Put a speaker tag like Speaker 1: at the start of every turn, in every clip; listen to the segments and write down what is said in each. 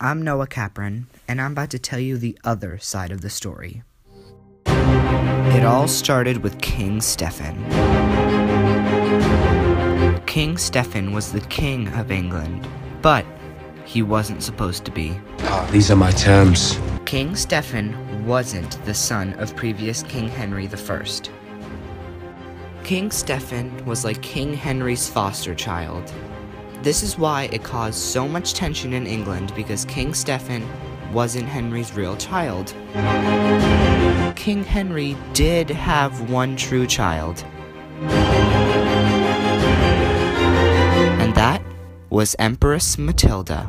Speaker 1: I'm Noah Capron, and I'm about to tell you the other side of the story. It all started with King Stephen. King Stephen was the king of England, but he wasn't supposed to be.
Speaker 2: Ah, these are my terms.
Speaker 1: King Stephen wasn't the son of previous King Henry I. King Stephen was like King Henry's foster child. This is why it caused so much tension in England because King Stephen wasn't Henry's real child. King Henry did have one true child. And that was Empress Matilda.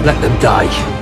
Speaker 2: Let them die.